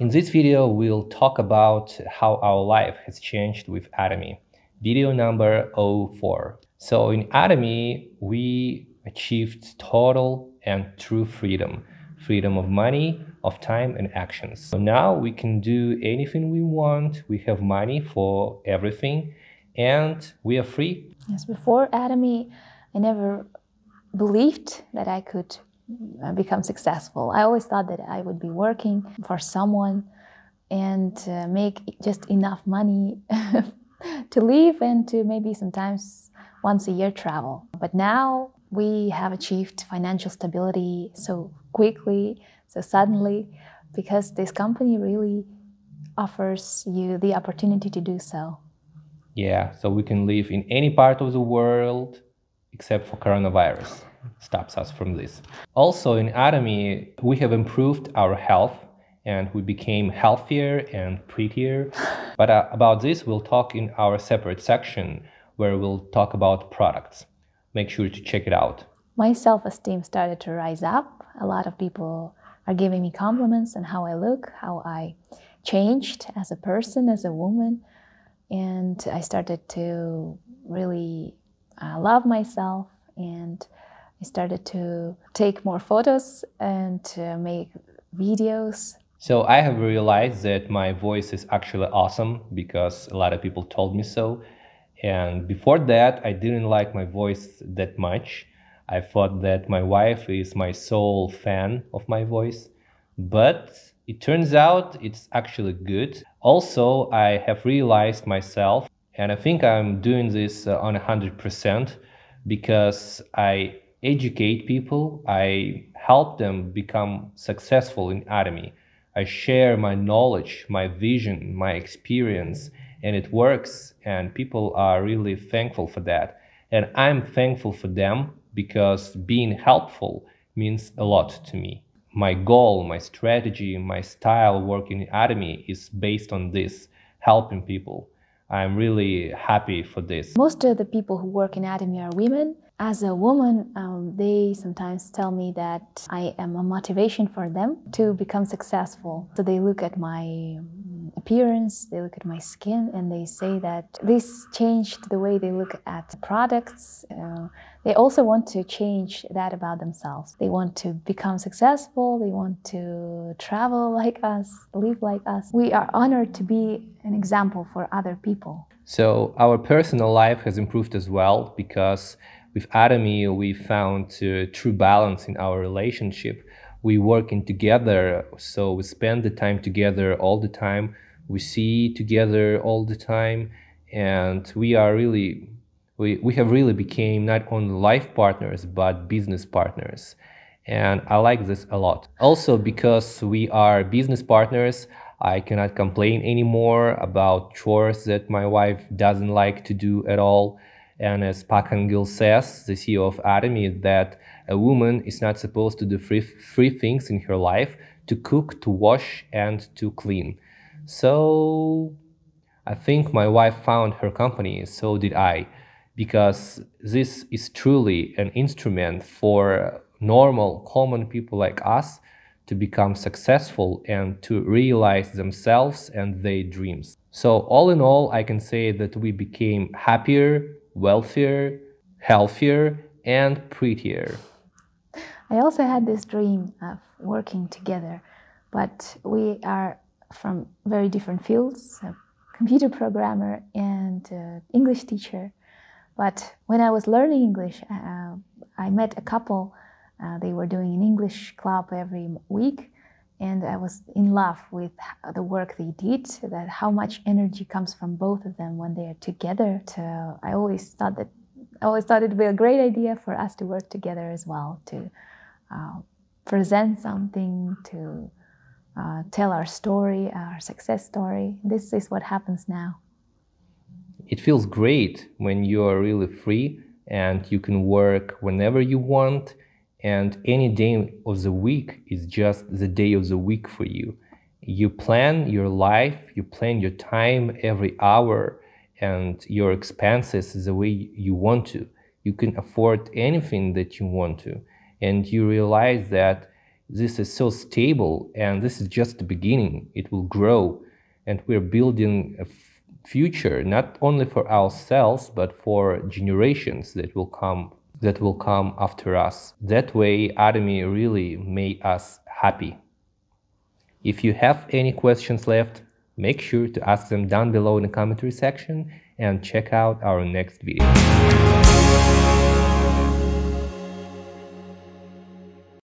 In this video, we'll talk about how our life has changed with Atomy. Video number 04. So in Atomy, we achieved total and true freedom. Freedom of money, of time and actions. So now we can do anything we want. We have money for everything and we are free. Yes, before Atomy, I never believed that I could become successful. I always thought that I would be working for someone and uh, make just enough money to live and to maybe sometimes once a year travel. But now we have achieved financial stability so quickly, so suddenly, because this company really offers you the opportunity to do so. Yeah, so we can live in any part of the world except for coronavirus stops us from this. Also in Atomy, we have improved our health and we became healthier and prettier. But uh, about this, we'll talk in our separate section where we'll talk about products. Make sure to check it out. My self esteem started to rise up. A lot of people are giving me compliments on how I look, how I changed as a person, as a woman. And I started to really uh, love myself and I started to take more photos and to make videos. So I have realized that my voice is actually awesome because a lot of people told me so. And before that, I didn't like my voice that much. I thought that my wife is my sole fan of my voice. But it turns out it's actually good. Also, I have realized myself, and I think I'm doing this uh, on 100% because I educate people, I help them become successful in Atomy. I share my knowledge, my vision, my experience, and it works, and people are really thankful for that. And I'm thankful for them because being helpful means a lot to me. My goal, my strategy, my style working in Atomy is based on this helping people. I'm really happy for this. Most of the people who work in Atomy are women as a woman, um, they sometimes tell me that I am a motivation for them to become successful. So they look at my appearance, they look at my skin, and they say that this changed the way they look at products. Uh, they also want to change that about themselves. They want to become successful, they want to travel like us, live like us. We are honored to be an example for other people. So our personal life has improved as well because with Atomy, we found true balance in our relationship. We working together, so we spend the time together all the time. We see together all the time, and we are really, we, we have really became not only life partners but business partners, and I like this a lot. Also, because we are business partners, I cannot complain anymore about chores that my wife doesn't like to do at all and as Park says, the CEO of Atomy, that a woman is not supposed to do three, three things in her life to cook, to wash, and to clean. So I think my wife found her company, so did I, because this is truly an instrument for normal, common people like us to become successful and to realize themselves and their dreams. So all in all, I can say that we became happier, wealthier, healthier, and prettier. I also had this dream of working together, but we are from very different fields a computer programmer and uh, English teacher. But when I was learning English, uh, I met a couple. Uh, they were doing an English club every week, and I was in love with the work they did. That how much energy comes from both of them when they are together. To, I always thought that I always thought it'd be a great idea for us to work together as well to uh, present something, to uh, tell our story, our success story. This is what happens now. It feels great when you are really free and you can work whenever you want and any day of the week is just the day of the week for you. You plan your life, you plan your time every hour and your expenses the way you want to. You can afford anything that you want to. And you realize that this is so stable and this is just the beginning. It will grow and we're building a future not only for ourselves but for generations that will come that will come after us. That way Atomy really made us happy. If you have any questions left, make sure to ask them down below in the commentary section and check out our next video.